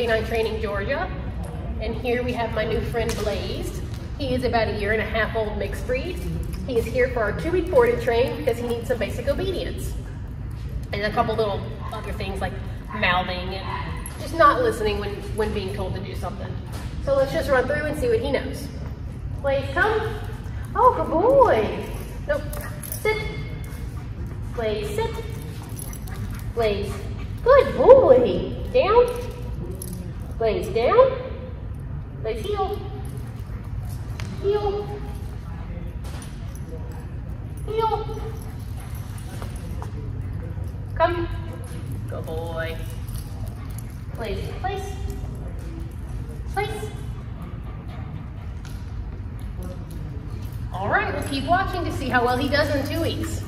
K9 Training Georgia. And here we have my new friend Blaise. He is about a year and a half old mixed breed. He is here for our two week board train because he needs some basic obedience. And a couple little other things like mouthing and just not listening when, when being told to do something. So let's just run through and see what he knows. Blaise, come. Oh, good boy. Nope. Sit. Blaise, sit. Blaise. Good boy. Blaise, down. Blaise, heel. Heel. Heel. Come. Good boy. Place, place. Place. All right, we'll keep watching to see how well he does in two weeks.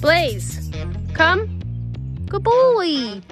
Blaise, come. Good boy.